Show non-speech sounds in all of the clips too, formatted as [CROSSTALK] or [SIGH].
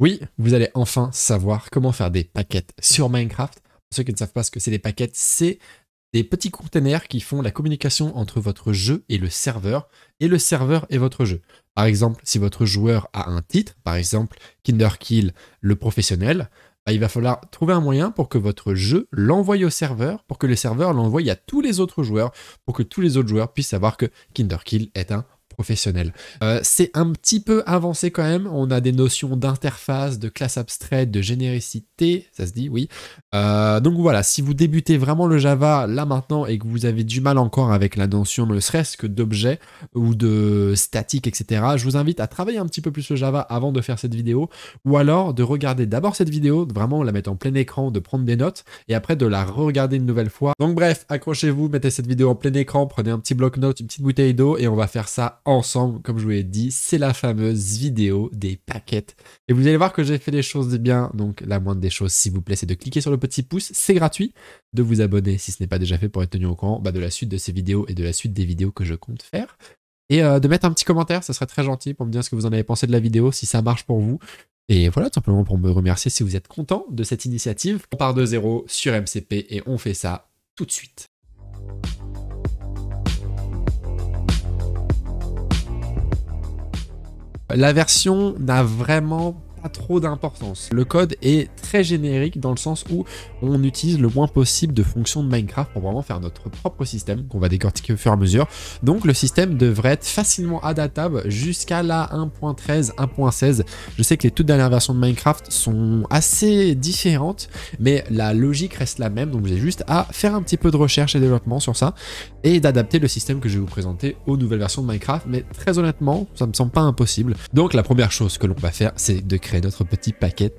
Oui, vous allez enfin savoir comment faire des paquettes sur Minecraft. Pour ceux qui ne savent pas ce que c'est des paquettes, c'est des petits containers qui font la communication entre votre jeu et le serveur, et le serveur et votre jeu. Par exemple, si votre joueur a un titre, par exemple Kinderkill le professionnel, bah, il va falloir trouver un moyen pour que votre jeu l'envoie au serveur, pour que le serveur l'envoie à tous les autres joueurs, pour que tous les autres joueurs puissent savoir que Kinderkill est un Euh, c'est un petit peu avancé quand même. On a des notions d'interface, de classe abstraite, de généricité, ça se dit, oui. Euh, donc voilà, si vous débutez vraiment le Java là maintenant et que vous avez du mal encore avec la notion ne serait-ce que d'objet ou de statique, etc., je vous invite à travailler un petit peu plus le Java avant de faire cette vidéo ou alors de regarder d'abord cette vidéo, vraiment la mettre en plein écran, de prendre des notes et après de la re-regarder une nouvelle fois. Donc bref, accrochez-vous, mettez cette vidéo en plein écran, prenez un petit bloc-notes, une petite bouteille d'eau et on va faire ça ensemble, comme je vous l'ai dit, c'est la fameuse vidéo des paquettes. Et vous allez voir que j'ai fait les choses bien, donc la moindre des choses, s'il vous plaît, c'est de cliquer sur le petit pouce, c'est gratuit, de vous abonner si ce n'est pas déjà fait pour être tenu au courant bah, de la suite de ces vidéos et de la suite des vidéos que je compte faire. Et euh, de mettre un petit commentaire, ça serait très gentil pour me dire ce que vous en avez pensé de la vidéo, si ça marche pour vous. Et voilà, tout simplement pour me remercier si vous êtes content de cette initiative. On part de zéro sur MCP et on fait ça tout de suite. La version n'a vraiment trop d'importance. Le code est très générique dans le sens où on utilise le moins possible de fonctions de Minecraft pour vraiment faire notre propre système qu'on va décortiquer au fur et à mesure. Donc le système devrait être facilement adaptable jusqu'à la 1.13, 1.16. Je sais que les toutes dernières versions de Minecraft sont assez différentes, mais la logique reste la même. Donc avez juste à faire un petit peu de recherche et développement sur ça et d'adapter le système que je vais vous présenter aux nouvelles versions de Minecraft. Mais très honnêtement, ça me semble pas impossible. Donc la première chose que l'on va faire, c'est de créer notre petit paquet.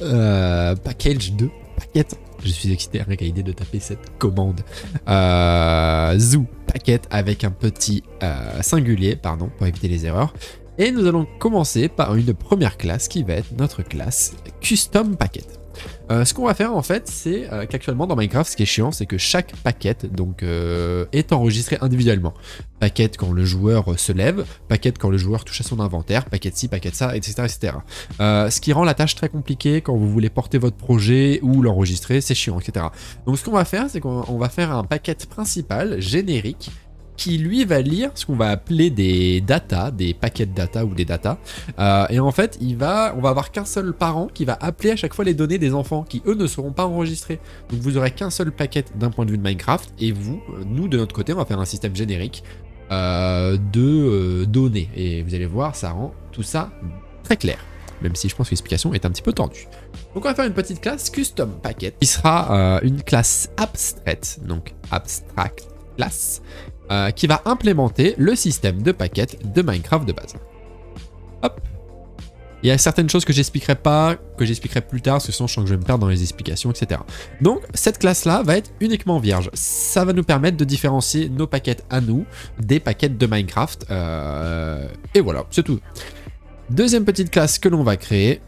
Euh, package 2. Paquet. Je suis excité rien l'idée de taper cette commande. Euh, zoo paquet avec un petit euh, singulier, pardon, pour éviter les erreurs. Et nous allons commencer par une première classe qui va être notre classe custom packet. Euh, ce qu'on va faire en fait, c'est euh, qu'actuellement dans Minecraft, ce qui est chiant, c'est que chaque paquet donc, euh, est enregistré individuellement. Paquet quand le joueur se lève, paquet quand le joueur touche à son inventaire, paquet ci, paquet ça, etc. etc. ce qui rend la tâche très compliquée quand vous voulez porter votre projet ou l'enregistrer, c'est chiant, etc. Donc ce qu'on va faire, c'est qu'on va faire un paquet principal générique qui lui va lire ce qu'on va appeler des data, des paquets de data ou des data. Euh, et en fait, on va avoir qu'un seul parent qui va appeler à chaque fois les données des enfants qui eux ne seront pas enregistrés. Donc vous aurez qu'un seul paquet d'un point de vue de Minecraft et vous, euh, nous de notre côté, on va faire un système générique euh, de données. Et vous allez voir, ça rend tout ça très clair. Même si je pense que l'explication est un petit peu tendue. Donc on va faire une petite classe custom packet qui sera une classe abstraite, donc abstract class, euh, qui va implémenter le système de paquets de Minecraft de base. Hop. Il y a certaines choses que j'expliquerai pas, que j'expliquerai plus tard, parce que sinon je que je vais me perdre dans les explications, etc. Donc cette classe-là va être uniquement vierge. Ça va nous permettre de différencier nos paquets à nous des paquets de Minecraft. Euh, et voilà, c'est tout. Deuxième petite classe que l'on va créer,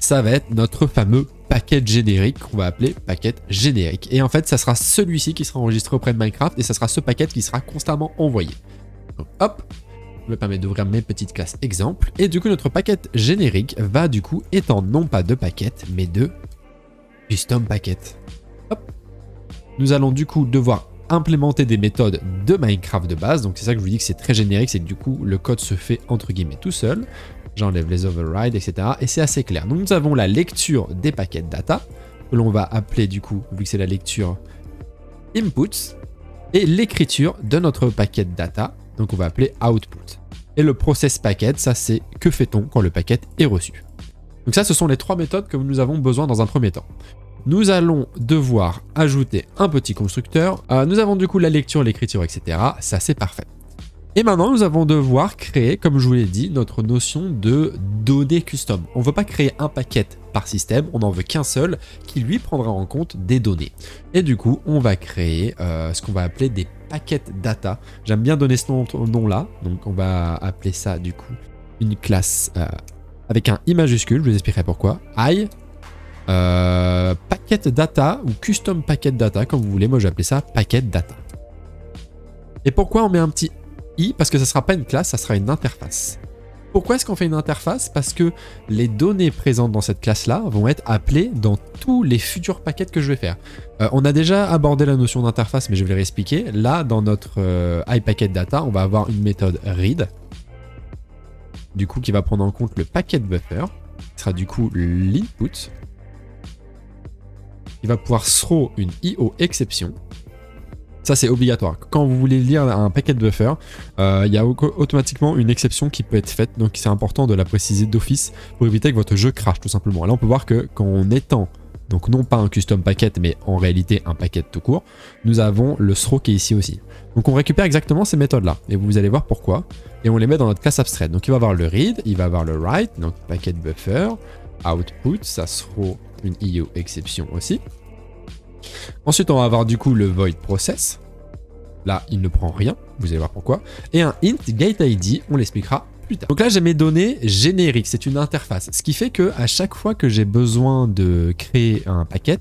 ça va être notre fameux paquet générique qu'on va appeler paquet générique. Et en fait, ça sera celui-ci qui sera enregistré auprès de Minecraft et ça sera ce paquet qui sera constamment envoyé. Donc hop, je me permets d'ouvrir mes petites classes exemple. Et du coup, notre paquet générique va du coup étant non pas de paquet, mais de custom packet. Hop. Nous allons du coup devoir implémenter des méthodes de Minecraft de base. Donc c'est ça que je vous dis que c'est très générique, c'est que du coup le code se fait entre guillemets tout seul. J'enlève les overrides, etc. Et c'est assez clair. Donc nous avons la lecture des paquets data, que l'on va appeler du coup, vu que c'est la lecture inputs, et l'écriture de notre paquet data, donc on va appeler output. Et le process packet, ça c'est que fait-on quand le paquet est reçu? Donc ça, ce sont les trois méthodes que nous avons besoin dans un premier temps. Nous allons devoir ajouter un petit constructeur. Euh, nous avons du coup la lecture, l'écriture, etc. Ça c'est parfait. Et maintenant, nous allons devoir créer, comme je vous l'ai dit, notre notion de données custom. On ne veut pas créer un paquet par système, on n'en veut qu'un seul qui lui prendra en compte des données. Et du coup, on va créer euh, ce qu'on va appeler des paquets data. J'aime bien donner ce nom-là, donc on va appeler ça du coup une classe euh, avec un i majuscule, je vous expliquerai pourquoi. I, euh, packet data ou custom packet data, comme vous voulez, moi j'ai appelé ça packet data. Et pourquoi on met un petit parce que ça sera pas une classe, ça sera une interface. Pourquoi est-ce qu'on fait une interface? Parce que les données présentes dans cette classe-là vont être appelées dans tous les futurs paquets que je vais faire. Euh, on a déjà abordé la notion d'interface, mais je vais les réexpliquer. Là, dans notre euh, iPacketData, on va avoir une méthode read, du coup qui va prendre en compte le packet buffer, qui sera du coup l'input. Il va pouvoir throw une IO exception, ça, c'est obligatoire. Quand vous voulez lire un paquet de buffer, euh, il y a automatiquement une exception qui peut être faite. Donc, c'est important de la préciser d'office pour éviter que votre jeu crache, tout simplement. Là, on peut voir que quand on étend, donc non pas un custom packet, mais en réalité un paquet tout court, nous avons le throw qui est ici aussi. Donc, on récupère exactement ces méthodes-là. Et vous allez voir pourquoi. Et on les met dans notre classe abstraite. Donc, il va avoir le read, il va avoir le write, donc packet buffer, output, ça throw une IO exception aussi. Ensuite, on va avoir du coup le void process. Là, il ne prend rien, vous allez voir pourquoi. Et un int gate ID, on l'expliquera plus tard. Donc là, j'ai mes données génériques, c'est une interface. Ce qui fait que à chaque fois que j'ai besoin de créer un paquet,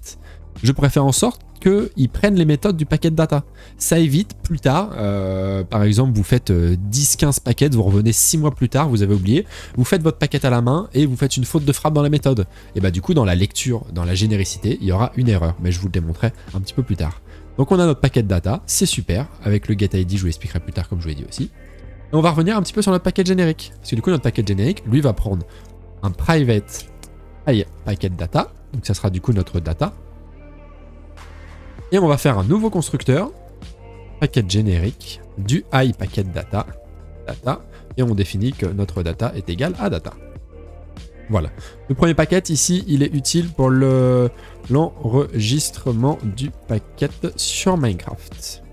je pourrais faire en sorte qu'ils prennent les méthodes du paquet de data. Ça évite plus tard, euh, par exemple, vous faites 10-15 euh, paquets, vous revenez 6 mois plus tard, vous avez oublié, vous faites votre paquet à la main et vous faites une faute de frappe dans la méthode. Et bah du coup, dans la lecture, dans la généricité, il y aura une erreur, mais je vous le démontrerai un petit peu plus tard. Donc on a notre paquet de data, c'est super, avec le getID, je vous l'expliquerai plus tard comme je vous l'ai dit aussi. Et on va revenir un petit peu sur notre paquet générique, parce que du coup notre paquet générique, lui va prendre un private packet data, donc ça sera du coup notre data, et on va faire un nouveau constructeur, paquet générique, du iPacketData, data, et on définit que notre data est égal à data. Voilà. Le premier paquet ici, il est utile pour l'enregistrement du paquet sur Minecraft.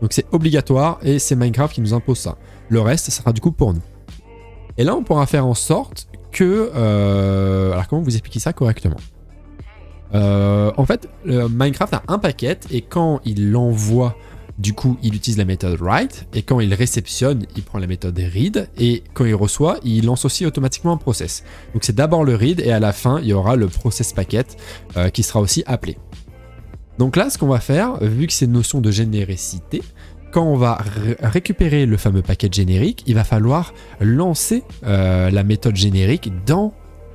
Donc c'est obligatoire et c'est Minecraft qui nous impose ça. Le reste, ça sera du coup pour nous. Et là, on pourra faire en sorte que... Euh, alors comment vous expliquer ça correctement? Euh, en fait, Minecraft a un paquet et quand il l'envoie, du coup, il utilise la méthode write et quand il réceptionne, il prend la méthode read et quand il reçoit, il lance aussi automatiquement un process. Donc c'est d'abord le read et à la fin, il y aura le process packet euh, qui sera aussi appelé. Donc là, ce qu'on va faire, vu que c'est une notion de généricité, quand on va récupérer le fameux paquet générique, il va falloir lancer euh, la méthode générique dans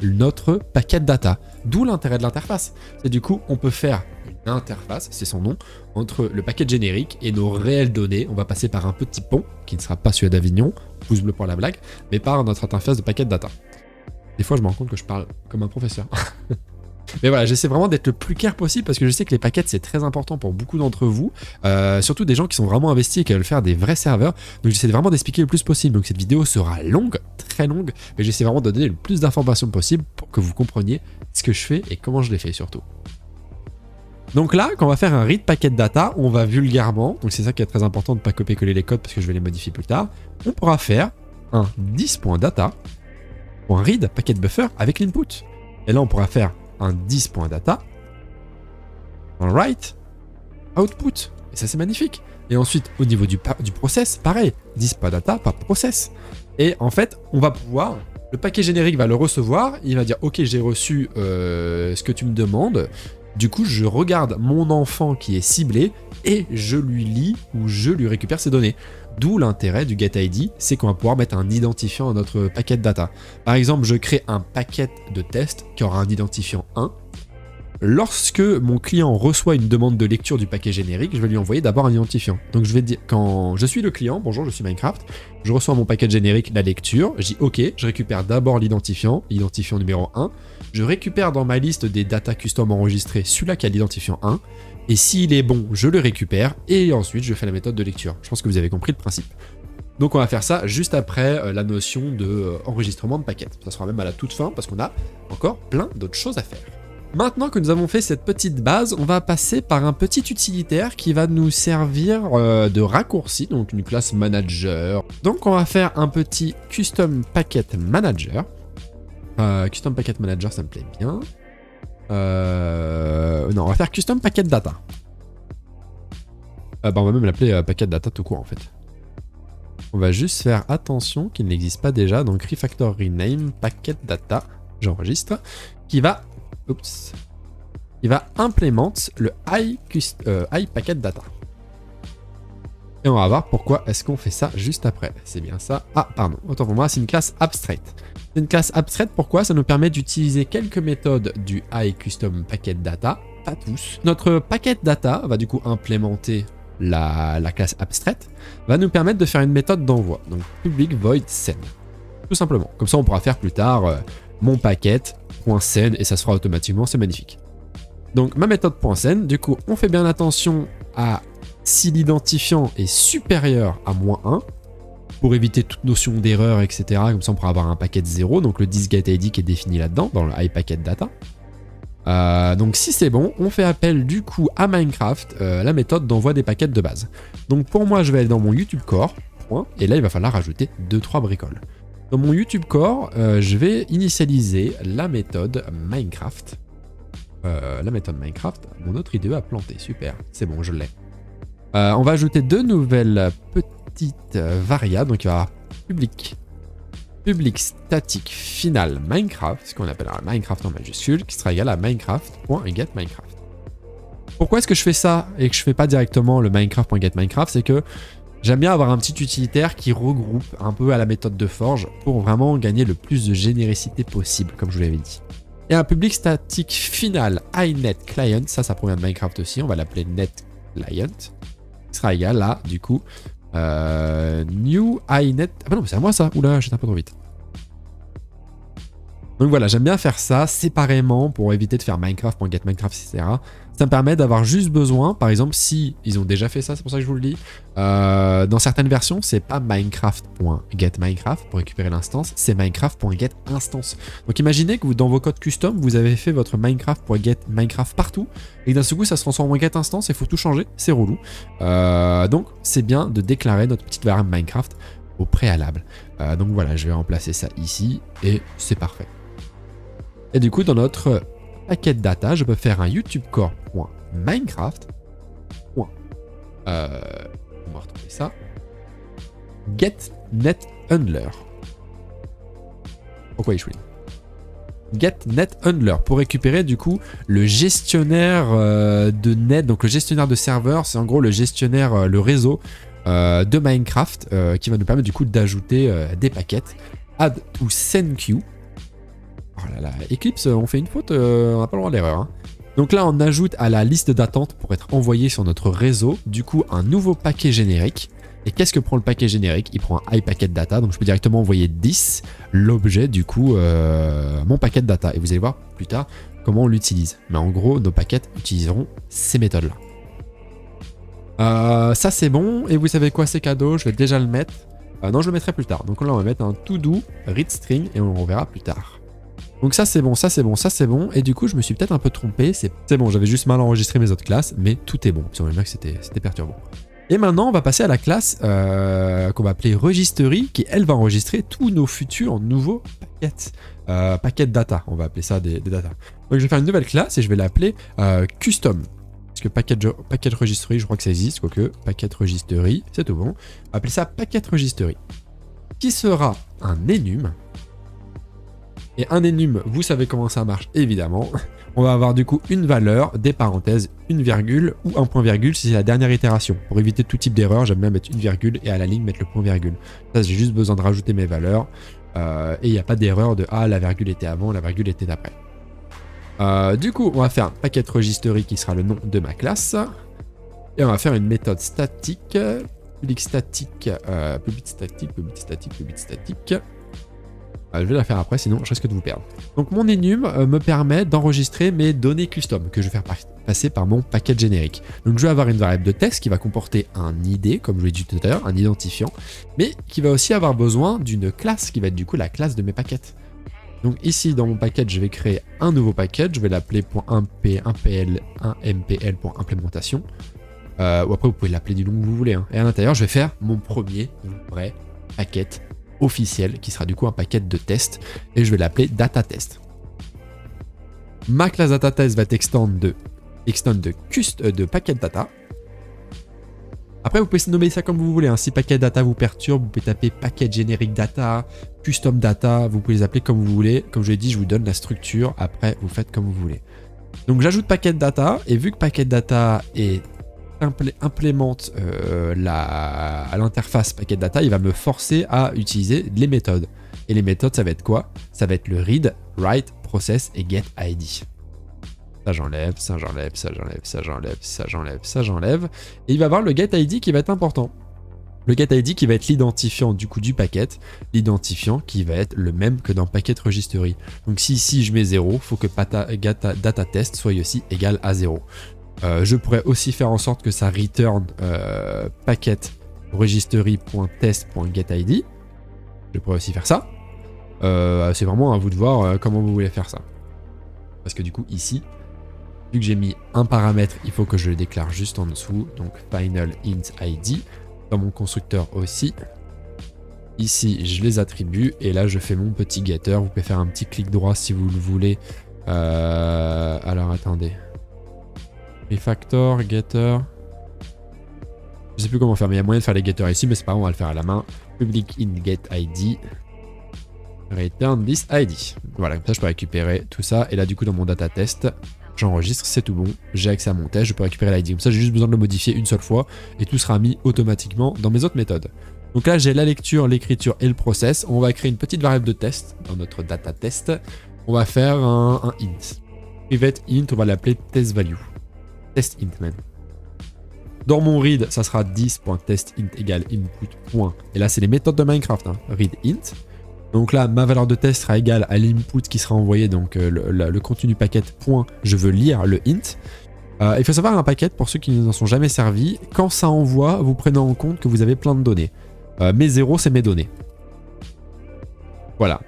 notre paquet data. D'où l'intérêt de l'interface. C'est du coup, on peut faire une interface, c'est son nom, entre le paquet générique et nos réelles données. On va passer par un petit pont, qui ne sera pas celui d'Avignon, pouce bleu pour la blague, mais par notre interface de paquet data. Des fois, je me rends compte que je parle comme un professeur. [LAUGHS] Mais voilà, j'essaie vraiment d'être le plus clair possible parce que je sais que les paquets c'est très important pour beaucoup d'entre vous, euh, surtout des gens qui sont vraiment investis et qui veulent faire des vrais serveurs. Donc j'essaie vraiment d'expliquer le plus possible. Donc cette vidéo sera longue, très longue, mais j'essaie vraiment de donner le plus d'informations possible pour que vous compreniez ce que je fais et comment je les fais surtout. Donc là, quand on va faire un read packet data, on va vulgairement, donc c'est ça qui est très important de ne pas copier-coller les codes parce que je vais les modifier plus tard, on pourra faire un 10.data ou un read packet buffer avec l'input. Et là, on pourra faire un 10.data, un write, output. Et ça, c'est magnifique. Et ensuite, au niveau du, du process, pareil, 10.data, pas process. Et en fait, on va pouvoir, le paquet générique va le recevoir, il va dire, ok, j'ai reçu euh, ce que tu me demandes. Du coup, je regarde mon enfant qui est ciblé et je lui lis ou je lui récupère ses données. D'où l'intérêt du getID, c'est qu'on va pouvoir mettre un identifiant à notre paquet de data. Par exemple, je crée un paquet de test qui aura un identifiant 1. Lorsque mon client reçoit une demande de lecture du paquet générique, je vais lui envoyer d'abord un identifiant. Donc je vais dire, quand je suis le client, bonjour, je suis Minecraft, je reçois mon paquet générique, la lecture, je OK, je récupère d'abord l'identifiant, l'identifiant numéro 1, je récupère dans ma liste des data custom enregistrés celui-là qui a l'identifiant 1, et s'il est bon, je le récupère, et ensuite je fais la méthode de lecture. Je pense que vous avez compris le principe. Donc on va faire ça juste après euh, la notion de euh, enregistrement de paquets. Ça sera même à la toute fin parce qu'on a encore plein d'autres choses à faire. Maintenant que nous avons fait cette petite base, on va passer par un petit utilitaire qui va nous servir euh, de raccourci, donc une classe manager. Donc on va faire un petit custom packet manager. custom packet manager, ça me plaît bien. Euh, non, on va faire custom packet data. Euh, bah, on va même l'appeler euh, packet data tout court en fait. On va juste faire attention qu'il n'existe pas déjà. Donc refactor rename packet data. J'enregistre. Qui va. Oups. Il va implémenter le i, packet data. Et on va voir pourquoi est-ce qu'on fait ça juste après. C'est bien ça. Ah, pardon, autant pour moi, c'est une classe abstraite. C'est une classe abstraite, pourquoi Ça nous permet d'utiliser quelques méthodes du High Custom Packet Data, pas tous. Notre packet data va du coup implémenter la, classe abstraite, va nous permettre de faire une méthode d'envoi. Donc public void send. Tout simplement. Comme ça, on pourra faire plus tard euh, mon packet.send et ça se fera automatiquement, c'est magnifique. Donc ma méthode .send, du coup, on fait bien attention à si l'identifiant est supérieur à moins 1, pour éviter toute notion d'erreur, etc. Comme ça, on pourra avoir un paquet 0, donc le disGetID qui est défini là-dedans, dans le iPacketData. Euh, donc si c'est bon, on fait appel du coup à Minecraft, euh, la méthode d'envoi des paquets de base. Donc pour moi, je vais aller dans mon YouTube Core, et là, il va falloir rajouter 2-3 bricoles. Dans mon YouTube Core, euh, je vais initialiser la méthode Minecraft. la méthode Minecraft, mon autre IDE a planté, super, c'est bon, je l'ai. on va ajouter deux nouvelles petites variables, donc il y public public statique final Minecraft, ce qu'on appelle un Minecraft en majuscule, qui sera égal à Minecraft.getMinecraft. Pourquoi est-ce que je fais ça et que je fais pas directement le Minecraft.getMinecraft C'est que j'aime bien avoir un petit utilitaire qui regroupe un peu à la méthode de Forge pour vraiment gagner le plus de généricité possible, comme je vous l'avais dit. Et un public statique final iNetClient, ça, ça provient de Minecraft aussi, on va l'appeler NetClient, qui sera égal à, du coup, euh, new iNet. Ah bah non, c'est à moi ça. Oula, j'étais un peu trop vite. Donc voilà, j'aime bien faire ça séparément pour éviter de faire Minecraft.getMinecraft, etc. Ça me permet d'avoir juste besoin, par exemple, si ils ont déjà fait ça, c'est pour ça que je vous le dis. Euh, dans certaines versions, c'est pas Minecraft.getMinecraft pour récupérer l'instance, c'est Minecraft.getInstance. Donc imaginez que vous, dans vos codes custom, vous avez fait votre Minecraft.getMinecraft partout, et d'un seul coup, ça se transforme en getInstance et il faut tout changer, c'est relou. Euh, donc c'est bien de déclarer notre petite variable Minecraft au préalable. Euh, donc voilà, je vais remplacer ça ici, et c'est parfait. Et du coup, dans notre paquet data, je peux faire un YouTube core.minecraft. Euh, on va retrouver ça. Get net Pourquoi il Get net pour récupérer du coup le gestionnaire euh, de net, donc le gestionnaire de serveur, c'est en gros le gestionnaire, euh, le réseau de Minecraft qui va nous permettre du coup d'ajouter des paquets. Add to send queue Oh là là, Eclipse, on fait une faute, euh, on n'a pas le droit d'erreur. Hein. Donc là, on ajoute à la liste d'attente pour être envoyé sur notre réseau, du coup, un nouveau paquet générique. Et qu'est-ce que prend le paquet générique? Il prend un iPacketData, donc je peux directement envoyer 10, l'objet, du coup, euh, mon paquet de data. Et vous allez voir plus tard comment on l'utilise. Mais en gros, nos paquets utiliseront ces méthodes-là. Euh, ça, c'est bon. Et vous savez quoi, c'est cadeau, je vais déjà le mettre. non, je le mettrai plus tard. Donc là, on va mettre un to-do read string et on le reverra plus tard. Donc ça c'est bon, ça c'est bon, ça c'est bon. Et du coup je me suis peut-être un peu trompé. C'est bon, j'avais juste mal enregistré mes autres classes, mais tout est bon. Si on bien que c'était perturbant. Et maintenant on va passer à la classe euh, qu'on va appeler Registery, qui elle va enregistrer tous nos futurs nouveaux paquets. Euh, data, on va appeler ça des, data. Donc je vais faire une nouvelle classe et je vais l'appeler euh, Custom. Parce que paquet, paquet registry, je crois que ça existe, quoique paquet registry, c'est tout bon. On va appeler ça paquet registry. Qui sera un enum un énum, vous savez comment ça marche évidemment. On va avoir du coup une valeur, des parenthèses, une virgule ou un point virgule si c'est la dernière itération. Pour éviter tout type d'erreur, j'aime bien mettre une virgule et à la ligne mettre le point virgule. Ça j'ai juste besoin de rajouter mes valeurs euh, et il n'y a pas d'erreur de ah la virgule était avant, la virgule était d'après. Euh, du coup, on va faire un paquet registry qui sera le nom de ma classe. Et on va faire une méthode statique, public statique, euh, public statique, public statique, public statique. Euh, je vais la faire après, sinon je risque de vous perdre. Donc mon enum euh, me permet d'enregistrer mes données custom que je vais faire passer par mon paquet générique. Donc je vais avoir une variable de texte qui va comporter un ID, comme je l'ai dit tout à l'heure, un identifiant, mais qui va aussi avoir besoin d'une classe qui va être du coup la classe de mes paquets. Donc ici dans mon paquet, je vais créer un nouveau paquet, je vais l'appeler .1p, 1pl, 1mpl.implémentation. Euh, ou après vous pouvez l'appeler du nom que vous voulez. Hein. Et à l'intérieur, je vais faire mon premier vrai paquet officiel qui sera du coup un paquet de tests et je vais l'appeler data test. Ma classe data test va être extend de, extend de, cust, euh, de paquet data. Après, vous pouvez nommer ça comme vous voulez. Hein. Si paquet data vous perturbe, vous pouvez taper paquet générique data, custom data, vous pouvez les appeler comme vous voulez. Comme je l'ai dit, je vous donne la structure. Après, vous faites comme vous voulez. Donc j'ajoute paquet data et vu que paquet data est implémente euh, l'interface packet data, il va me forcer à utiliser les méthodes. Et les méthodes, ça va être quoi? Ça va être le read, write, process et get ID. Ça j'enlève, ça j'enlève, ça j'enlève, ça j'enlève, ça j'enlève, ça j'enlève. Et il va avoir le get ID qui va être important. Le get ID qui va être l'identifiant du coup du paquet, l'identifiant qui va être le même que dans packet registry. Donc si ici je mets 0, il faut que data test soit aussi égal à 0. Euh, je pourrais aussi faire en sorte que ça return euh, packet registry.test.getID. Je pourrais aussi faire ça. Euh, c'est vraiment à vous de voir euh, comment vous voulez faire ça. Parce que du coup ici, vu que j'ai mis un paramètre, il faut que je le déclare juste en dessous. Donc final int id dans mon constructeur aussi. Ici, je les attribue et là, je fais mon petit getter. Vous pouvez faire un petit clic droit si vous le voulez. Alors, attendez. Refactor, getter. Je sais plus comment faire, mais il y a moyen de faire les getters ici, mais c'est pas grave, on va le faire à la main. Public in get ID. Return this ID. Voilà, comme ça, je peux récupérer tout ça. Et là, du coup, dans mon data test, j'enregistre, c'est tout bon, j'ai accès à mon test, je peux récupérer l'ID. Comme ça, j'ai juste besoin de le modifier une seule fois et tout sera mis automatiquement dans mes autres méthodes. Donc là, j'ai la lecture, l'écriture et le process. On va créer une petite variable de test dans notre data test. On va faire un, int. Private int, on va l'appeler test value. Test int même. Dans mon read, ça sera 10.testInt égale input. Et là, c'est les méthodes de Minecraft. Hein. Read int. Donc là, ma valeur de test sera égale à l'input qui sera envoyé, donc euh, le, contenu paquet point, je veux lire le int. Euh, il faut savoir un paquet, pour ceux qui n'en sont jamais servis, quand ça envoie, vous prenez en compte que vous avez plein de données. Euh, mes zéros, c'est mes données. Voilà.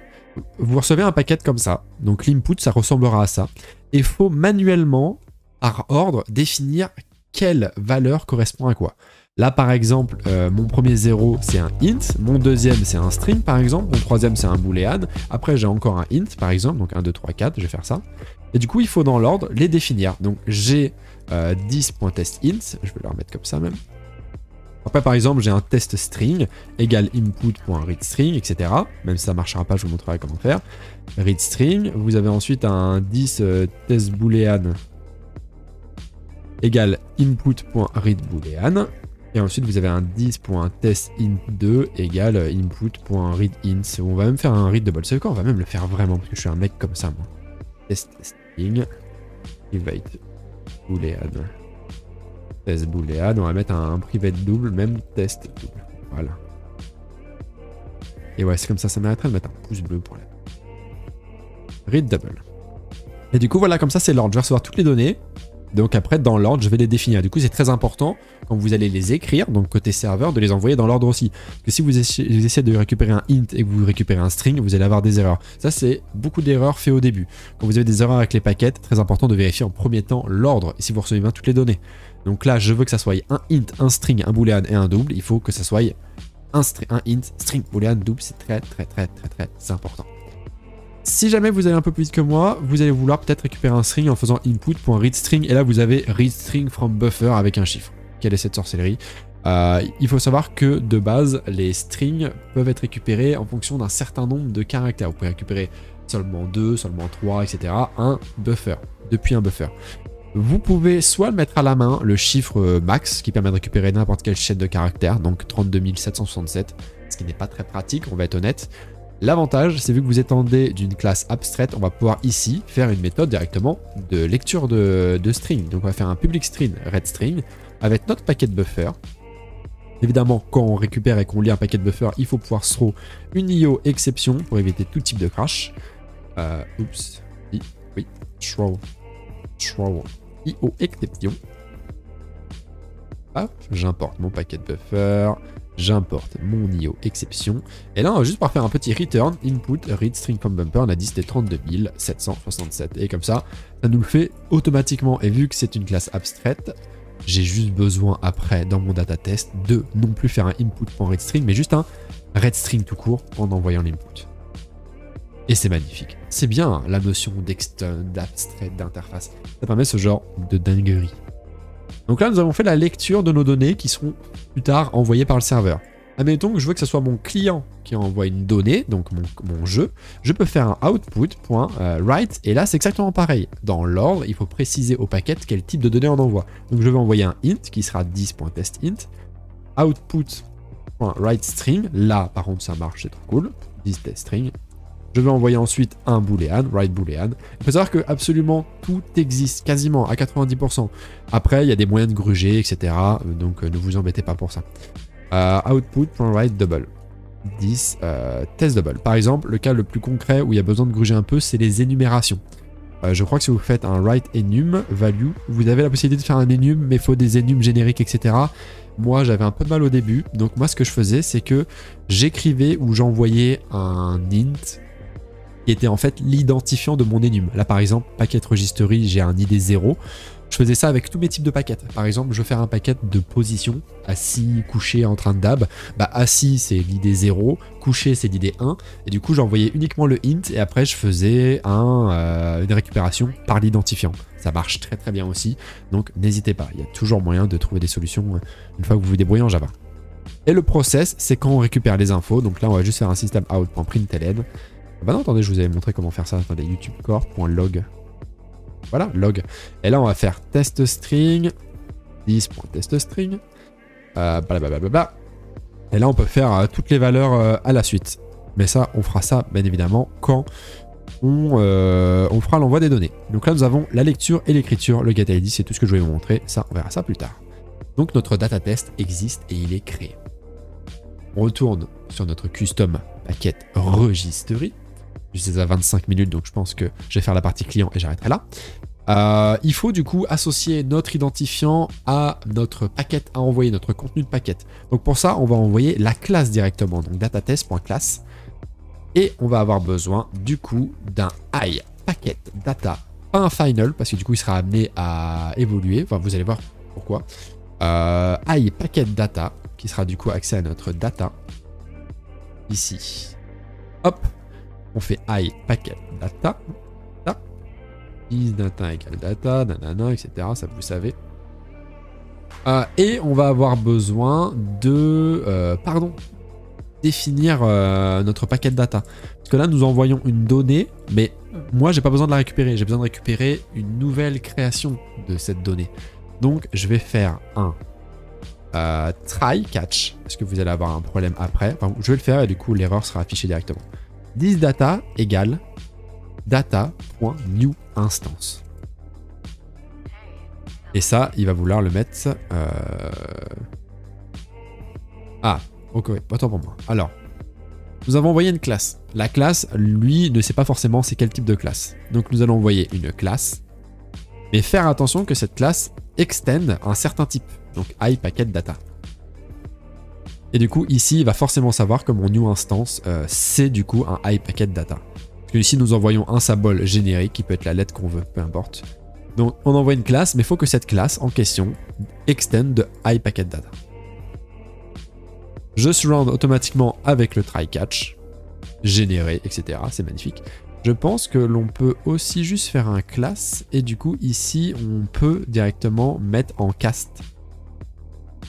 Vous recevez un paquet comme ça, donc l'input, ça ressemblera à ça. Et il faut manuellement, par ordre, définir quelle valeur correspond à quoi. Là, par exemple, euh, mon premier 0, c'est un int. Mon deuxième, c'est un string, par exemple. Mon troisième, c'est un boolean. Après, j'ai encore un int, par exemple. Donc 1, 2, 3, 4, je vais faire ça. Et du coup, il faut dans l'ordre les définir. Donc j'ai euh, 10.testInt. Je vais le remettre comme ça même. Après, par exemple, j'ai un test string égale input.readString, etc. Même si ça ne marchera pas, je vous montrerai comment faire. ReadString. Vous avez ensuite un 10 euh, test boolean égale input.readBoolean. Et ensuite, vous avez un 10.testInt2 égale input.readInt. On va même faire un read double. C'est quoi On va même le faire vraiment, parce que je suis un mec comme ça, moi. Test string. Private boolean. Test boolean. On va mettre un, private double, même test double. Voilà. Et ouais, c'est comme ça, ça m'arrêterait de mettre un pouce bleu pour la... Read double. Et du coup, voilà, comme ça, c'est l'ordre. Je vais recevoir toutes les données. Donc après, dans l'ordre, je vais les définir. Du coup, c'est très important, quand vous allez les écrire, donc côté serveur, de les envoyer dans l'ordre aussi. Parce que si vous essayez de récupérer un int et que vous récupérez un string, vous allez avoir des erreurs. Ça, c'est beaucoup d'erreurs faites au début. Quand vous avez des erreurs avec les paquets, très important de vérifier en premier temps l'ordre, si vous recevez bien toutes les données. Donc là, je veux que ça soit un int, un string, un boolean et un double. Il faut que ça soit un, un int, string, boolean, double. C'est très, très, très, très, très important. Si jamais vous allez un peu plus vite que moi, vous allez vouloir peut-être récupérer un string en faisant input.readString et là vous avez readString from buffer avec un chiffre. Quelle est cette sorcellerie? Euh, il faut savoir que de base, les strings peuvent être récupérés en fonction d'un certain nombre de caractères. Vous pouvez récupérer seulement 2, seulement 3, etc. Un buffer, depuis un buffer. Vous pouvez soit le mettre à la main, le chiffre max, qui permet de récupérer n'importe quelle chaîne de caractères, donc 32 767, ce qui n'est pas très pratique, on va être honnête. L'avantage, c'est vu que vous étendez d'une classe abstraite, on va pouvoir ici faire une méthode directement de lecture de, string. Donc on va faire un public string red string avec notre paquet de buffer. Évidemment, quand on récupère et qu'on lit un paquet de buffer, il faut pouvoir throw une IO exception pour éviter tout type de crash. Euh, oups. oui. Throw. Throw. IO exception. Hop, j'importe mon paquet de buffer j'importe mon IO exception. Et là, juste par faire un petit return input read string from bumper. On a dit c'était 32 767. Et comme ça, ça nous le fait automatiquement. Et vu que c'est une classe abstraite, j'ai juste besoin après, dans mon data test, de non plus faire un input.readString, mais juste un readString tout court en envoyant l'input. Et c'est magnifique. C'est bien la notion d'abstraite, d'interface. Ça permet ce genre de dinguerie. Donc là, nous avons fait la lecture de nos données qui seront plus tard envoyées par le serveur. Admettons que je veux que ce soit mon client qui envoie une donnée, donc mon, jeu. Je peux faire un output.write et là c'est exactement pareil. Dans l'ordre, il faut préciser au paquet quel type de données on envoie. Donc je vais envoyer un int qui sera 10.testInt. Output.writeString. Là par contre ça marche, c'est trop cool. 10testString. Je vais envoyer ensuite un boolean, write boolean. Il faut savoir que absolument tout existe, quasiment à 90%. Après, il y a des moyens de gruger, etc. Donc ne vous embêtez pas pour ça. Euh, output.write double. 10 euh, test double. Par exemple, le cas le plus concret où il y a besoin de gruger un peu, c'est les énumérations. Euh, je crois que si vous faites un write enum value, vous avez la possibilité de faire un enum, mais il faut des enums génériques, etc. Moi, j'avais un peu de mal au début. Donc moi, ce que je faisais, c'est que j'écrivais ou j'envoyais un int qui était en fait l'identifiant de mon enum. Là par exemple, paquet registry, j'ai un ID 0. Je faisais ça avec tous mes types de paquets. Par exemple, je veux faire un paquet de position, assis, couché, en train de dab. Bah assis c'est l'ID 0, couché c'est l'ID 1. Et du coup j'envoyais uniquement le int et après je faisais euh, une récupération par l'identifiant. Ça marche très très bien aussi. Donc n'hésitez pas, il y a toujours moyen de trouver des solutions euh, une fois que vous vous débrouillez en Java. Et le process, c'est quand on récupère les infos. Donc là, on va juste faire un système out.println. Bah non, attendez, je vous avais montré comment faire ça. Attendez, youtubecore.log. Voilà, log. Et là, on va faire test string, 10.teststring. Euh, blablabla. Et là, on peut faire euh, toutes les valeurs euh, à la suite. Mais ça, on fera ça, bien évidemment, quand on, on fera l'envoi des données. Donc là, nous avons la lecture et l'écriture. Le getID, c'est tout ce que je vais vous montrer. Ça, on verra ça plus tard. Donc notre data test existe et il est créé. On retourne sur notre custom paquet registry suis à 25 minutes, donc je pense que je vais faire la partie client et j'arrêterai là. Euh, il faut du coup associer notre identifiant à notre paquet à envoyer, notre contenu de paquet. Donc pour ça, on va envoyer la classe directement, donc datatest.class. Et on va avoir besoin du coup d'un i packet data, pas un final, parce que du coup il sera amené à évoluer. Enfin, vous allez voir pourquoi. Euh, i packet data, qui sera du coup accès à notre data. Ici. Hop, on fait i packet data, is data égale data, nanana, etc. Ça vous savez. Euh, et on va avoir besoin de, euh, pardon, définir euh, notre paquet data. Parce que là, nous envoyons une donnée, mais moi, j'ai pas besoin de la récupérer. J'ai besoin de récupérer une nouvelle création de cette donnée. Donc, je vais faire un try catch, parce que vous allez avoir un problème après? Je vais le faire et du coup, l'erreur sera affichée directement. ThisData égale data.newInstance. Et ça, il va vouloir le mettre... Euh... Ah, ok, autant pour moi. Alors, nous avons envoyé une classe. La classe, lui, ne sait pas forcément c'est quel type de classe. Donc nous allons envoyer une classe, mais faire attention que cette classe extende un certain type. Donc iPacketData. Et du coup, ici, il va forcément savoir que mon new instance, euh, c'est du coup un iPacketData. data. Parce que ici, nous envoyons un symbole générique qui peut être la lettre qu'on veut, peu importe. Donc, on envoie une classe, mais il faut que cette classe en question extende de iPacketData. data. Je surround automatiquement avec le try catch, généré, etc. C'est magnifique. Je pense que l'on peut aussi juste faire un class et du coup ici on peut directement mettre en cast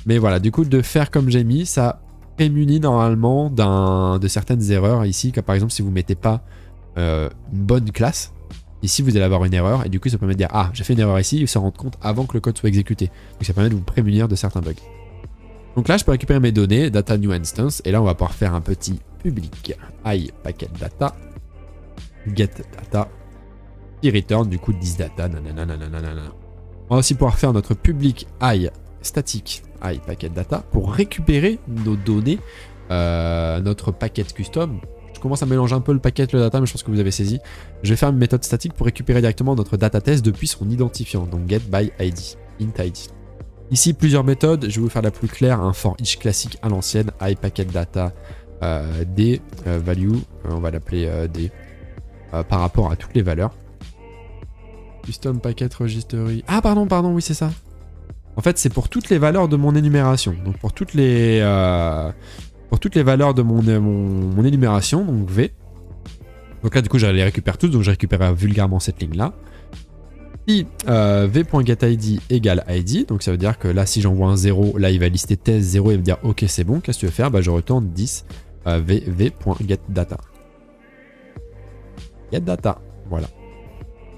mais voilà, du coup, de faire comme j'ai mis, ça prémunit normalement de certaines erreurs ici, comme par exemple si vous ne mettez pas euh, une bonne classe, ici vous allez avoir une erreur, et du coup ça permet de dire Ah, j'ai fait une erreur ici, et se rendre compte avant que le code soit exécuté. Donc ça permet de vous prémunir de certains bugs. Donc là, je peux récupérer mes données, data new instance, et là on va pouvoir faire un petit public. I packet data, get data, qui return du coup 10 data, On va aussi pouvoir faire notre public i statique i packet data pour récupérer nos données, euh, notre paquet custom. Je commence à mélanger un peu le paquet le data, mais je pense que vous avez saisi. Je vais faire une méthode statique pour récupérer directement notre data test depuis son identifiant, donc get by id, int id. Ici, plusieurs méthodes. Je vais vous faire la plus claire, un for each classique à l'ancienne, i packet data euh, d euh, value, on va l'appeler d, par rapport à toutes les valeurs. Custom packet registry. Ah pardon, pardon, oui c'est ça. En fait, c'est pour toutes les valeurs de mon énumération. Donc pour toutes les, euh, pour toutes les valeurs de mon, mon, énumération, donc V. Donc là, du coup, je les récupère toutes. Donc je récupère vulgairement cette ligne-là. si euh, v.getID égale ID, donc ça veut dire que là, si j'envoie un 0, là, il va lister test 0 et me dire OK, c'est bon, qu'est-ce que tu veux faire? Bah, Je retourne 10 euh. GetData, voilà.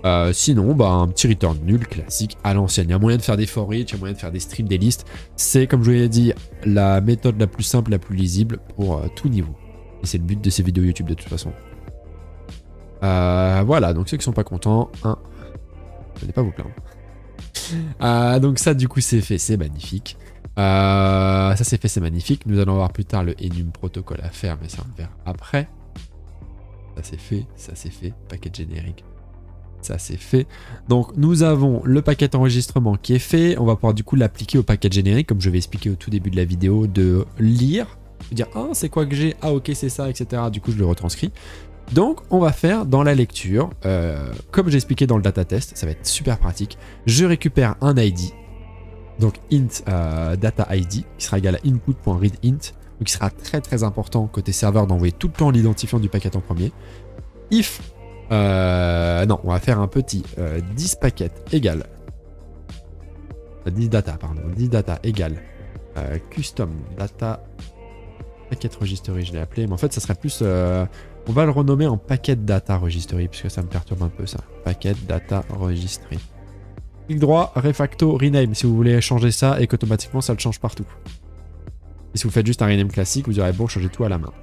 Euh, sinon, bah, un petit return nul classique à l'ancienne. Il y a moyen de faire des for il y a moyen de faire des streams, des listes. C'est, comme je vous l'ai dit, la méthode la plus simple, la plus lisible pour euh, tout niveau. Et c'est le but de ces vidéos YouTube de toute façon. Euh, voilà, donc ceux qui sont pas contents, hein, venez pas vous plaindre. donc ça, du coup, c'est fait, c'est magnifique. ça, c'est fait, c'est magnifique. Nous allons voir plus tard le Enum protocole à faire, mais ça, on verra après. Ça, c'est fait, ça, c'est fait. Paquet générique. Ça c'est fait. Donc nous avons le paquet enregistrement qui est fait. On va pouvoir du coup l'appliquer au paquet générique, comme je vais expliquer au tout début de la vidéo, de lire, de dire ah c'est quoi que j'ai, ah ok c'est ça, etc. Du coup je le retranscris. Donc on va faire dans la lecture, euh, comme j'ai expliqué dans le data test, ça va être super pratique. Je récupère un ID, donc int euh, data ID, qui sera égal à input.readInt, donc qui sera très très important côté serveur d'envoyer tout le temps l'identifiant du paquet en premier. If euh, non, on va faire un petit 10 euh, paquets égale 10 euh, data, pardon. 10 data égale custom data packet registry, je l'ai appelé. Mais en fait, ça serait plus. on va le renommer en packet data registry, puisque ça me perturbe un peu ça. Packet data registry. Clic droit, refacto, rename si vous voulez changer ça et qu'automatiquement ça le change partout. Et si vous faites juste un rename classique, vous aurez beau changer tout à la main.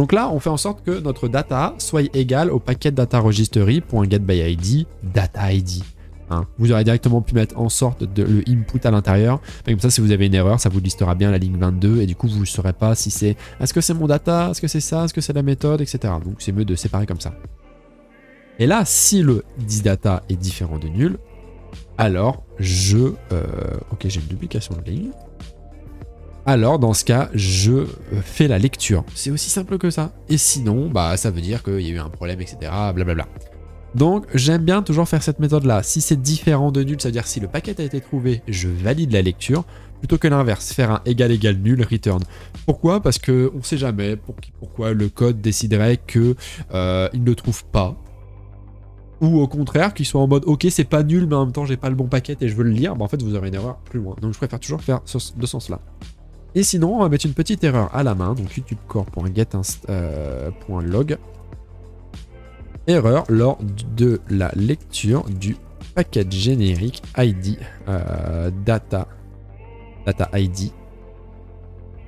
Donc là, on fait en sorte que notre data soit égale au paquet data registry.getById data ID. Hein. Vous aurez directement pu mettre en sorte le input à l'intérieur. Comme ça, si vous avez une erreur, ça vous listera bien la ligne 22 et du coup, vous ne saurez pas si c'est est-ce que c'est mon data, est-ce que c'est ça, est-ce que c'est la méthode, etc. Donc c'est mieux de séparer comme ça. Et là, si le 10 data est différent de nul, alors je... Euh, ok, j'ai une duplication de ligne alors dans ce cas, je fais la lecture. C'est aussi simple que ça. Et sinon, bah ça veut dire qu'il y a eu un problème, etc. Blablabla. Donc j'aime bien toujours faire cette méthode-là. Si c'est différent de nul, ça veut dire si le paquet a été trouvé, je valide la lecture, plutôt que l'inverse, faire un égal égal nul return. Pourquoi? Parce que on sait jamais pourquoi le code déciderait que euh, il ne trouve pas. Ou au contraire, qu'il soit en mode ok c'est pas nul mais en même temps j'ai pas le bon paquet et je veux le lire, bah en fait vous aurez une erreur plus loin. Donc je préfère toujours faire ce, sens là. Et sinon, on va mettre une petite erreur à la main, donc youtubecore.getLog. Euh, erreur lors de la lecture du paquet générique ID euh, data data ID.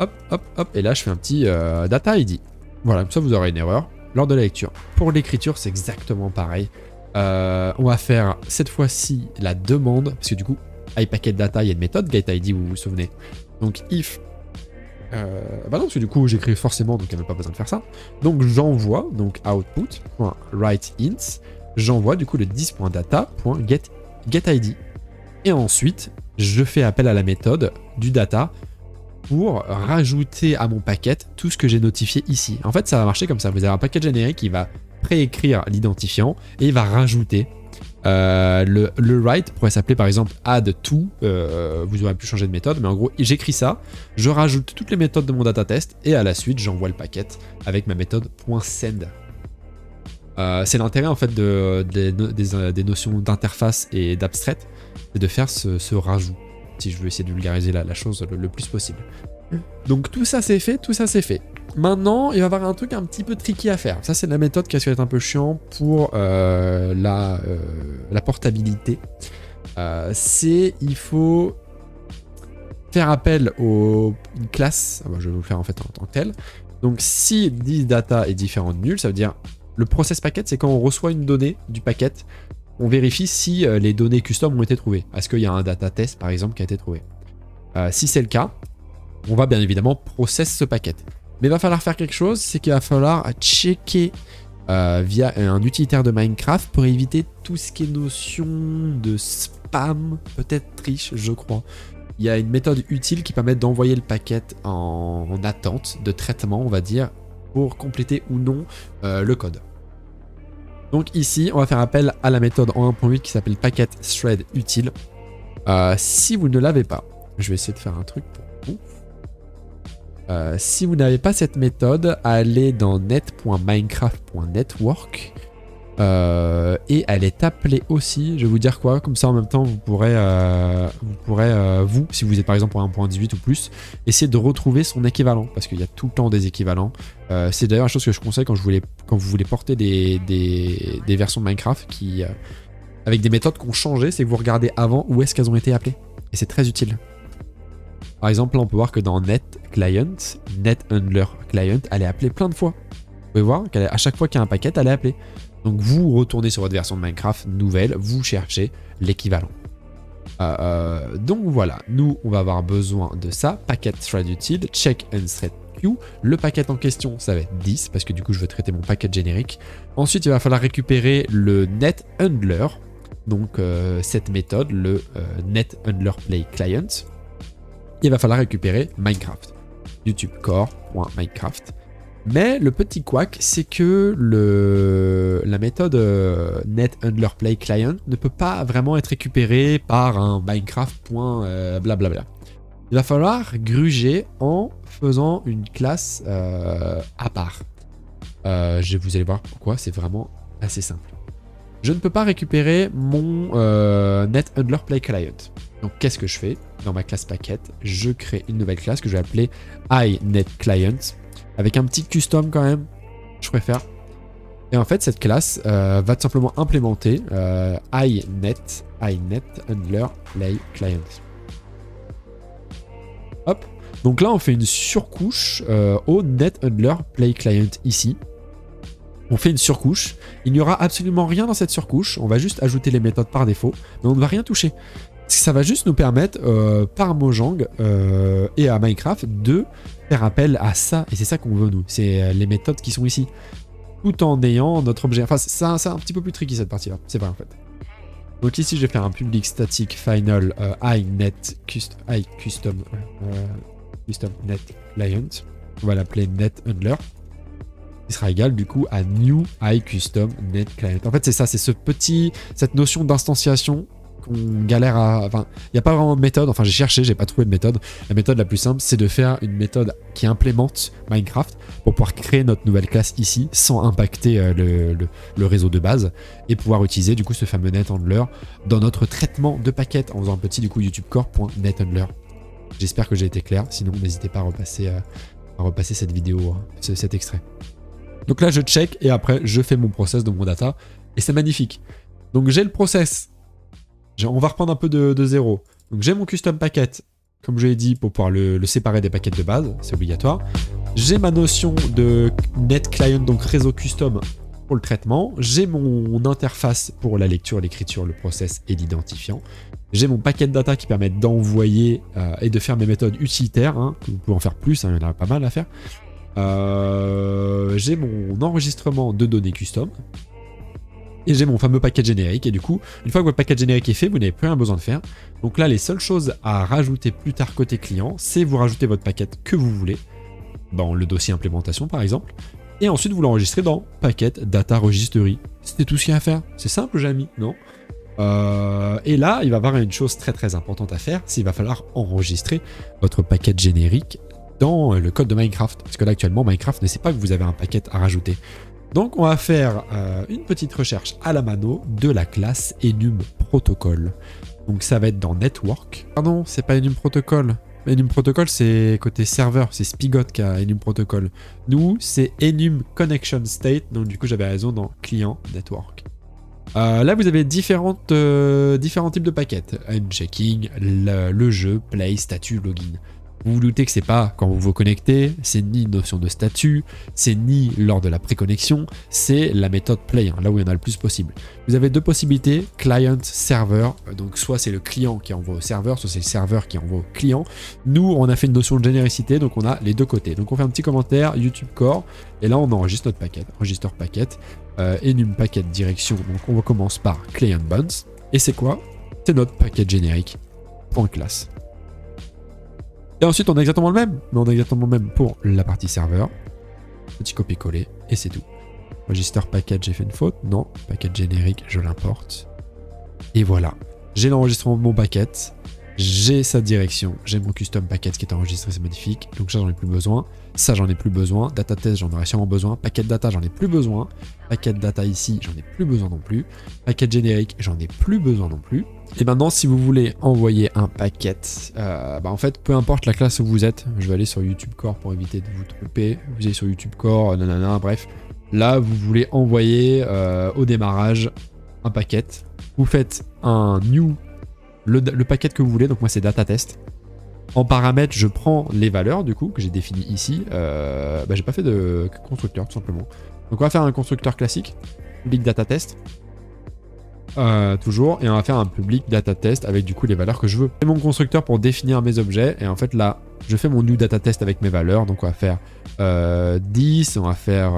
Hop, hop, hop, et là je fais un petit euh, data ID. Voilà, comme ça vous aurez une erreur lors de la lecture. Pour l'écriture, c'est exactement pareil. on va faire cette fois-ci la demande, parce que du coup, iPacketData, il y a une méthode getID, vous vous souvenez. Donc if euh, bah non, parce que du coup, j'écris forcément, donc il n'y a pas besoin de faire ça. Donc j'envoie, donc output.writeInts, j'envoie du coup le 10.data.getID. Et ensuite, je fais appel à la méthode du data pour rajouter à mon paquet tout ce que j'ai notifié ici. En fait, ça va marcher comme ça. Vous avez un paquet générique qui va préécrire l'identifiant et il va rajouter euh, le, write pourrait s'appeler par exemple add to, euh, vous aurez pu changer de méthode, mais en gros j'écris ça, je rajoute toutes les méthodes de mon data test et à la suite j'envoie le paquet avec ma méthode .send. Euh, c'est l'intérêt en fait de, des, notions d'interface et d'abstract, c'est de faire ce, rajout, si je veux essayer de vulgariser la, chose le plus possible. Donc tout ça c'est fait, tout ça c'est fait. Maintenant, il va y avoir un truc un petit peu tricky à faire. Ça, c'est la méthode qui va être un peu chiant pour euh, la, euh, la, portabilité. Euh, c'est, il faut faire appel aux une. Ah bah, je vais vous faire en fait en tant que tel. Donc, si 10 data est différent de nul, ça veut dire le process packet, c'est quand on reçoit une donnée du packet, on vérifie si les données custom ont été trouvées. Est-ce qu'il y a un data test, par exemple, qui a été trouvé? Si c'est le cas, on va bien évidemment process ce paquet. Mais il va falloir faire quelque chose, c'est qu'il va falloir checker euh, via un utilitaire de Minecraft pour éviter tout ce qui est notion de spam, peut-être triche, je crois. Il y a une méthode utile qui permet d'envoyer le paquet en, attente de traitement, on va dire, pour compléter ou non euh, le code. Donc ici, on va faire appel à la méthode en 1.8 qui s'appelle packet thread utile. Euh, si vous ne l'avez pas, je vais essayer de faire un truc pour vous. Euh, si vous n'avez pas cette méthode, allez dans net.minecraft.network euh, et elle est appelée aussi, je vais vous dire quoi, comme ça en même temps vous pourrez, euh, vous, si vous êtes par exemple pour 1.18 ou plus, essayer de retrouver son équivalent, parce qu'il y a tout le temps des équivalents. C'est d'ailleurs une chose que je conseille quand, je voulais, quand vous voulez porter des, des, versions de Minecraft qui, avec des méthodes qui ont changé, c'est que vous regardez avant où est-ce qu'elles ont été appelées. Et c'est très utile. Par exemple, là on peut voir que dans Net Client, Net Handler Client, elle est appelée plein de fois. Vous pouvez voir qu'à chaque fois qu'il y a un paquet, elle est appelée. Donc vous retournez sur votre version de Minecraft nouvelle, vous cherchez l'équivalent. Euh, euh, donc voilà, nous on va avoir besoin de ça, packet thread check and thread queue. Le paquet en question, ça va être 10 parce que du coup je veux traiter mon paquet générique. Ensuite, il va falloir récupérer le net handler, donc euh, cette méthode, le net handler play client. Il va falloir récupérer Minecraft, YouTube core.minecraft. Mais le petit quack, c'est que la méthode euh, net play client ne peut pas vraiment être récupérée par un Minecraft. Euh. Il va falloir gruger en faisant une classe euh, à part. je, vous allez voir pourquoi, c'est vraiment assez simple. Je ne peux pas récupérer mon client. Donc qu'est-ce que je fais Dans ma classe packet, je crée une nouvelle classe que je vais appeler iNetClient avec un petit custom quand même, je préfère. Et en fait, cette classe euh, va tout simplement implémenter euh, iNet, iNet. Hop. Donc là, on fait une surcouche euh, au Net ici. On fait une surcouche. Il n'y aura absolument rien dans cette surcouche. On va juste ajouter les méthodes par défaut, mais on ne va rien toucher. Ça va juste nous permettre, par Mojang et à Minecraft, de faire appel à ça, et c'est ça qu'on veut nous, c'est euh, les méthodes qui sont ici. Tout en ayant notre objet. Enfin, c'est un, petit peu plus tricky cette partie-là, c'est vrai en fait. Donc ici, je vais faire un public static final euh, I euh, custom net client. On va l'appeler net handler. Il sera égal du coup à new i custom net client. En fait, c'est ça, c'est ce petit, cette notion d'instanciation qu'on galère à. Enfin, il n'y a pas vraiment de méthode. Enfin, j'ai cherché, j'ai pas trouvé de méthode. La méthode la plus simple, c'est de faire une méthode qui implémente Minecraft pour pouvoir créer notre nouvelle classe ici sans impacter euh, le, réseau de base et pouvoir utiliser du coup ce fameux nethandler dans notre traitement de paquets en faisant un petit du coup YouTube core.nethandler. J'espère que j'ai été clair. Sinon, n'hésitez pas à repasser, euh, à repasser cette vidéo, hein, cet extrait. Donc là, je check et après, je fais mon process de mon data et c'est magnifique. Donc j'ai le process on va reprendre un peu de, zéro. Donc j'ai mon custom packet, comme je l'ai dit, pour pouvoir le, séparer des paquets de base, c'est obligatoire. J'ai ma notion de net client, donc réseau custom pour le traitement. J'ai mon interface pour la lecture, l'écriture, le process et l'identifiant. J'ai mon paquet de data qui permet d'envoyer euh, et de faire mes méthodes utilitaires. Hein. Vous pouvez en faire plus, hein, il y en a pas mal à faire. Euh, j'ai mon enregistrement de données custom et j'ai mon fameux paquet générique. Et du coup, une fois que votre paquet générique est fait, vous n'avez plus rien besoin de faire. Donc là, les seules choses à rajouter plus tard côté client, c'est vous rajouter votre paquet que vous voulez, dans le dossier implémentation par exemple, et ensuite vous l'enregistrez dans paquet data registry. C'était tout ce qu'il y a à faire. C'est simple, j'ai non? Euh, et là, il va y avoir une chose très très importante à faire, c'est qu'il va falloir enregistrer votre paquet générique dans le code de Minecraft. Parce que là actuellement, Minecraft ne sait pas que vous avez un paquet à rajouter. Donc on va faire euh, une petite recherche à la mano de la classe Enum Protocol. Donc ça va être dans Network. Pardon, c'est pas Enum Protocol. Enum Protocol, c'est côté serveur, c'est Spigot qui a Enum Protocol. Nous, c'est Enum Connection State, donc du coup j'avais raison dans Client Network. Euh, là, vous avez euh, différents types de paquets. Unchecking, le, le jeu, play, statut, login. Vous vous doutez que c'est pas quand vous vous connectez, c'est ni notion de statut, c'est ni lors de la préconnexion, c'est la méthode play, hein, là où il y en a le plus possible. Vous avez deux possibilités, client, serveur, euh, donc soit c'est le client qui envoie au serveur, soit c'est le serveur qui envoie au client. Nous, on a fait une notion de généricité, donc on a les deux côtés. Donc on fait un petit commentaire, YouTube Core, et là on enregistre notre paquet, register packet, euh, enum packet direction, donc on commence par client bonds, et c'est quoi? C'est notre paquet générique, point classe. Et ensuite, on a exactement le même, mais on a exactement le même pour la partie serveur. Petit copier-coller, et c'est tout. Register package, j'ai fait une faute. Non, package générique, je l'importe. Et voilà. J'ai l'enregistrement de mon paquet. J'ai sa direction, j'ai mon custom packet qui est enregistré, c'est magnifique. Donc ça, j'en ai plus besoin. Ça, j'en ai plus besoin. Data test, j'en aurais sûrement besoin. Packet data, j'en ai plus besoin. Packet data ici, j'en ai plus besoin non plus. Packet générique, j'en ai plus besoin non plus. Et maintenant, si vous voulez envoyer un packet, euh, bah en fait, peu importe la classe où vous êtes, je vais aller sur YouTube Core pour éviter de vous tromper. Vous allez sur YouTube Core, nanana, bref. Là, vous voulez envoyer euh, au démarrage un packet. Vous faites un new le, paquet que vous voulez, donc moi c'est data test. En paramètres, je prends les valeurs du coup que j'ai définies ici. Euh, bah, j'ai pas fait de constructeur tout simplement. Donc on va faire un constructeur classique, public data test. Euh, toujours, et on va faire un public data test avec du coup les valeurs que je veux. C'est mon constructeur pour définir mes objets, et en fait là, je fais mon new data test avec mes valeurs, donc on va faire 10, euh, on va faire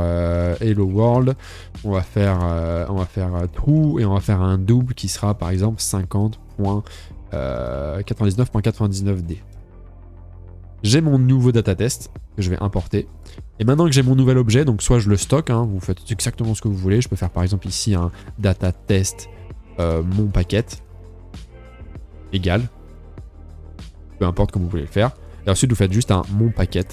hello world, on va faire, on va faire true, et on va faire un double qui sera par exemple 50 99.99D. Euh, j'ai mon nouveau data test que je vais importer. Et maintenant que j'ai mon nouvel objet, donc soit je le stocke, hein, vous faites exactement ce que vous voulez. Je peux faire par exemple ici un data test euh, mon paquet égal. Peu importe comment vous voulez le faire. Et ensuite vous faites juste un mon paquet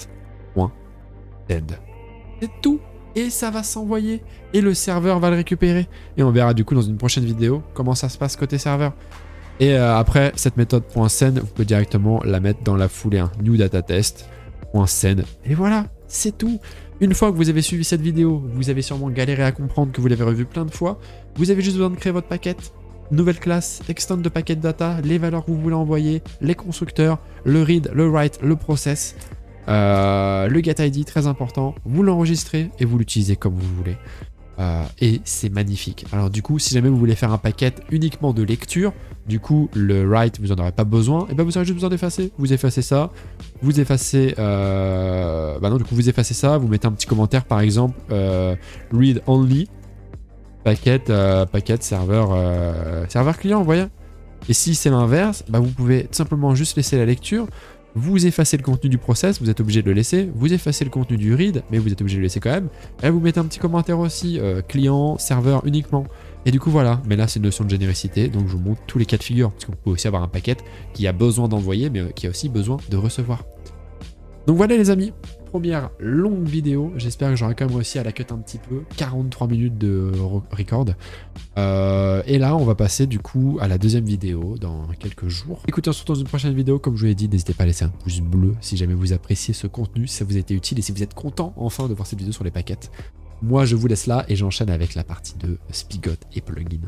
C'est tout. Et ça va s'envoyer. Et le serveur va le récupérer. Et on verra du coup dans une prochaine vidéo comment ça se passe côté serveur. Et euh, après, cette méthode .send, vous pouvez directement la mettre dans la foulée, un new data test .send. Et voilà, c'est tout. Une fois que vous avez suivi cette vidéo, vous avez sûrement galéré à comprendre que vous l'avez revu plein de fois. Vous avez juste besoin de créer votre paquet. Nouvelle classe, extend de paquet data, les valeurs que vous voulez envoyer, les constructeurs, le read, le write, le process, euh, le get ID, très important. Vous l'enregistrez et vous l'utilisez comme vous voulez. Euh, et c'est magnifique. Alors du coup, si jamais vous voulez faire un paquet uniquement de lecture, du coup le write vous en aurez pas besoin, et ben vous aurez juste besoin d'effacer. Vous effacez ça, vous effacez, euh... bah non du coup vous effacez ça, vous mettez un petit commentaire par exemple euh, read only paquet paquet serveur serveur client, vous voyez. Et si c'est l'inverse, bah vous pouvez simplement juste laisser la lecture vous effacez le contenu du process, vous êtes obligé de le laisser, vous effacez le contenu du read, mais vous êtes obligé de le laisser quand même, et vous mettez un petit commentaire aussi, euh, client, serveur uniquement. Et du coup voilà, mais là c'est une notion de générosité, donc je vous montre tous les cas de figure, parce que vous pouvez aussi avoir un paquet qui a besoin d'envoyer, mais qui a aussi besoin de recevoir. Donc voilà les amis, première longue vidéo. J'espère que j'aurai quand même réussi à la cut un petit peu. 43 minutes de record. Euh, et là, on va passer du coup à la deuxième vidéo dans quelques jours. Écoutez, on se retrouve dans une prochaine vidéo. Comme je vous l'ai dit, n'hésitez pas à laisser un pouce bleu si jamais vous appréciez ce contenu, si ça vous a été utile et si vous êtes content enfin de voir cette vidéo sur les paquettes. Moi, je vous laisse là et j'enchaîne avec la partie de Spigot et plugin.